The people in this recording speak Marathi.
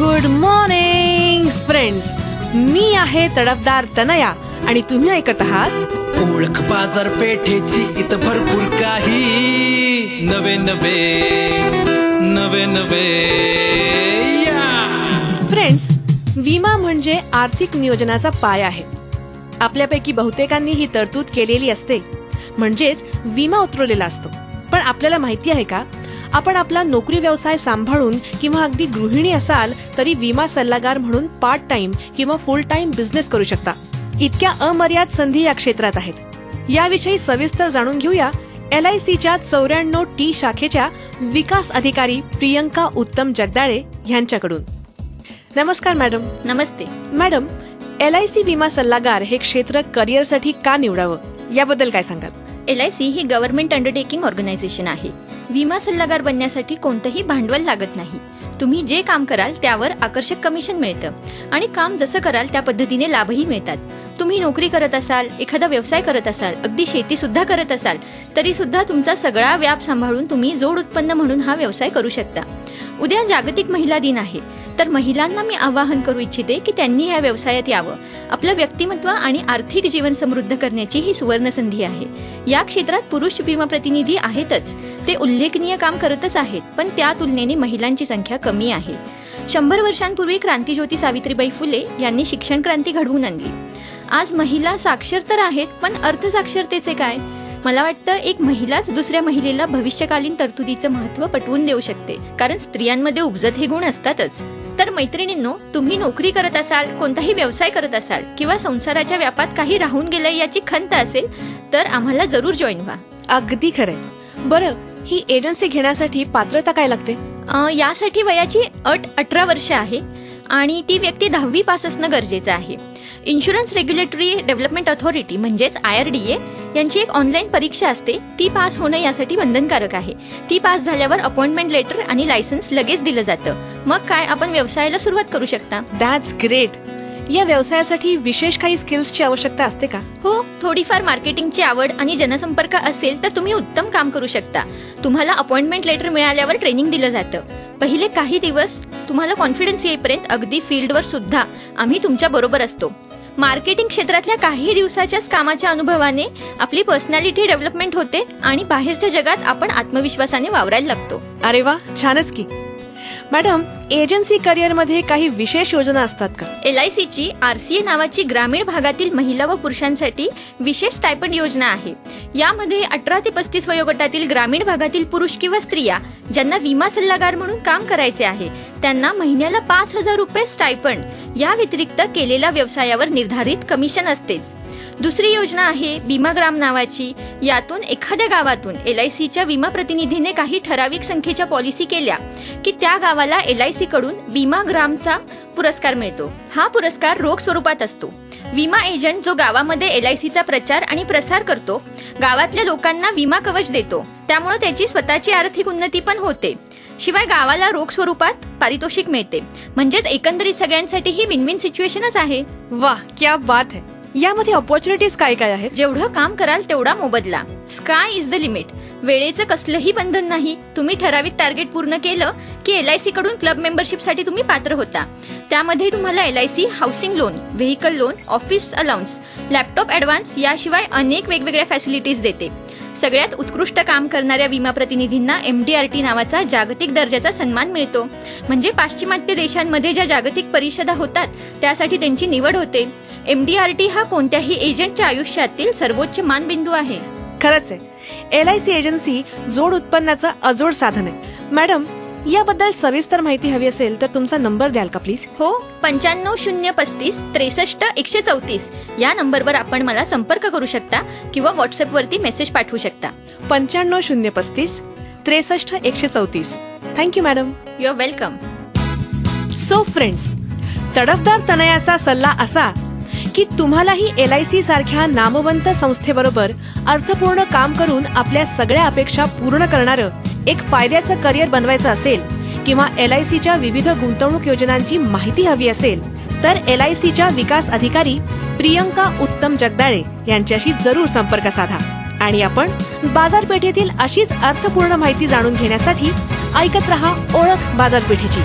Good morning friends. मी आहे तडफदार तनया आणि तुम्ही ऐकत आहात ओळख बाजारपेठेची इथं भरपूर काही. नवे नवे नवे नवे. या. फ्रेंड्स विमा म्हणजे आर्थिक नियोजनाचा पाय आहे. आपल्यापैकी बहुतेकांनी ही तरतूद केलेली असते. म्हणजेच विमा उतरवलेला असतो. पण आपल्याला माहिती आहे का? आपण आपला नोकरी व्यवसाय सांभाळून किंवा अगदी गृहिणी असाल तरी विमा सल्लागार म्हणून पार्ट टाइम किंवा फुल टाइम बिझनेस करू शकता. इतक्या अमर्याद संधी या क्षेत्रात आहेत. याविषयी सविस्तर जाणून घेऊया एल आय सीच्या चौऱ्याण्णव टी शाखेच्या विकास अधिकारी प्रियंका उत्तम जगदाळे यांच्याकडून. नमस्कार मॅडम नमस्ते. मॅडम एल आय सी विमा सल्लागार हे क्षेत्र करिअरसाठी का निवडावं? याबद्दल काय सांगाल? एल आय सी ही गव्हर्नमेंट अंडरटेकिंग ऑर्गनायझेशन आहे. विमा सल्लागार बनण्यासाठी कोणतंही भांडवल लागत नाही. तुम्ही जे काम कराल त्यावर आकर्षक कमिशन मिळतं. आणि काम जसं कराल त्या पद्धतीने लाभही मिळतात. तुम्ही नोकरी करत असाल एखादा व्यवसाय करत असाल अगदी शेती सुद्धा करत असाल तरी सुद्धा तुमचा सगळा व्याप सांभाळून तुम्ही जोड उत्पन्न म्हणून हा व्यवसाय करू शकता. उद्या जागतिक महिला दिन आहे. तर महिलांना मी आवाहन करू इच्छिते की त्यांनी या व्यवसायात यावं. आपलं व्यक्तिमत्व आणि आर्थिक जीवन समृद्ध करण्याची ही सुवर्ण संधी आहे. या क्षेत्रात पुरुष विमा प्रतिनिधी आहेतच. ते उल्लेखनीय काम करतच आहेत पण त्या तुलनेने महिलांची संख्या कमी आहे. शंभर वर्षांपूर्वी क्रांतीज्योती सावित्रीबाई फुले यांनी शिक्षण क्रांती घडवून आणली. आज महिला साक्षर तर आहेत पण अर्थसाक्षरतेचे काय? मला वाटतं एक महिलाच दुसऱ्या महिलेला भविष्यकालीन तरतुदीचं महत्त्व पटवून देऊ शकते कारण स्त्रियांमध्ये उपजत हे गुण असतातच. तर मैत्रिणींनो तुम्ही नोकरी करत असाल कोणताही व्यवसाय करत असाल किंवा संसाराच्या व्यापात काही राहून गेलंय याची खंत असेल तर आम्हाला जरूर जॉईन व्हा. अगदी खरंय. बरं ही एजन्सी घेण्यासाठी पात्रता काय लागते? यासाठी वयाची अट अठरा वर्ष आहे आणि ती व्यक्ती दहावी पास असणं गरजेचं आहे. इन्शुरन्स रेग्युलेटरी डेव्हलपमेंट अथॉरिटी म्हणजेच आय आर डी ए यांची एक ऑनलाईन परीक्षा असते. ती पास होणं यासाठी बंधनकारक आहे. ती पास झाल्यावर अपॉइंटमेंट लेटर आणि लायसन्स लगेच दिलं जातं. मग काय आपण व्यवसायाला सुरुवात करू शकता? दॅट्स ग्रेट या व्यवसायासाठी विशेष काही स्किल्सची आवश्यकता असते का? हो थोडीफार मार्केटिंगची आवड आणि जनसंपर्क असेल तर तुम्ही उत्तम काम करू शकता. तुम्हाला अपॉइंटमेंट लेटर मिळाल्यावर ट्रेनिंग दिलं जातं. पहिले काही दिवस तुम्हाला कॉन्फिडन्स येईपर्यंत अगदी फील्डवर सुद्धा आम्ही तुमच्या बरोबर असतो. मार्केटिंग क्षेत्रातल्या काही दिवसाच्याच कामाच्या अनुभवाने आपली पर्सनॅलिटी डेव्हलपमेंट होते आणि बाहेरच्या जगात आपण आत्मविश्वासाने वावरायला लागतो. अरे वा छानच की. मॅडम एजन्सी करिअरमध्ये काही विशेष योजना असतात का? एल आय सीची ए नावाची ग्रामीण भागातील महिला व पुरुषांसाठी विशेष स्टायपंड योजना आहे. यामध्ये अठरा ते पस्तीस वयोगटातील ग्रामीण भागातील पुरुष किंवा स्त्रिया ज्यांना विमा सल्लागार म्हणून काम करायचे आहे त्यांना महिन्याला पाच हजार रुपये स्टायपंड या व्यतिरिक्त केलेल्या व्यवसायावर निर्धारित कमिशन असतेच. दुसरी योजना आहे बीमाग्राम नावाची. यातून एखाद्या गावातून एल आय सीच्या विमा प्रतिनिधीने काही ठराविक संख्येच्या पॉलिसी केल्या की त्या गावाला एल आय सी कडून बीमाग्रामचा पुरस्कार मिळतो. हा पुरस्कार रोख स्वरूपात असतो. विमा एजंट जो गावामध्ये एल आय सीचा प्रचार आणि प्रसार करतो गावातल्या लोकांना विमा कवच देतो. त्यामुळे त्याची स्वतःची आर्थिक उन्नती पण होते. शिवाय गावाला रोख स्वरूपात पारितोषिक मिळते. म्हणजेच एकंदरीत सगळ्यांसाठी ही विन विन सिच्युएशनच आहे. वा क्या बात है. यामध्ये ऑपॉर्च्युनिटीज काय काय आहेत? जेवढं काम कराल तेवढा मोबदला. स्काय इज द लिमिट वेळेचं कसलंही बंधन नाही. तुम्ही ठराविक टार्गेट पूर्ण केलं की एल आय सी कडून क्लब मेंबरशिपसाठी तुम्ही पात्र होता. त्यामध्ये तुम्हाला L I C housing loan vehicle loan office allowance laptop advance याशिवाय अनेक वेगवेगळ्या फॅसिलिटीज देते. सगळ्यात उत्कृष्ट काम करणाऱ्या विमा प्रतिनिधींना एम डी आर टी नावाचा जागतिक दर्जाचा सन्मान मिळतो. म्हणजे पाश्चिमात्य देशांमध्ये ज्या जागतिक परिषदा होतात त्यासाठी त्यांची निवड होते. एम डी आर टी हा कोणत्याही एजंटच्या आयुष्यातील सर्वोच्च मानबिंदू आहे. खरंच आहे. एल आय सी एजन्सी जोड उत्पन्नाचं अजोड साधन आहे. मॅडम याबद्दल सविस्तर माहिती हवी असेल तर तुमचा नंबर द्याल का प्लीज हो पंच्याण्णव शून्य पस्तीस त्रेसष्ट एकशे चौतीस. या नंबरवर आपण मला संपर्क करू शकता किंवा व्हॉट्सअपवरती मेसेज पाठवू शकता. पंच्याण्णव शून्य पस्तीस त्रेसष्ट एकशे चौतीस. Thank you madam you are welcome so friends तडफदार तनयाचा सल्ला असा की तुम्हालाही एल आय सी सारख्या नामवंत संस्थेबरोबर अर्थपूर्ण काम करून आपल्या सगळ्या अपेक्षा पूर्ण करणारं एक फायद्याचं करिअर बनवायचं असेल किंवा एल आय सीच्या विविध गुंतवणूक योजनांची माहिती हवी असेल तर एल आय सीच्या विकास अधिकारी प्रियंका उत्तम जगदाळे यांच्याशी जरूर संपर्क साधा. आणि आपण बाजारपेठेतील अशीच अर्थपूर्ण माहिती जाणून घेण्यासाठी ऐकत रहा ओळख बाजारपेठेची.